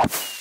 you.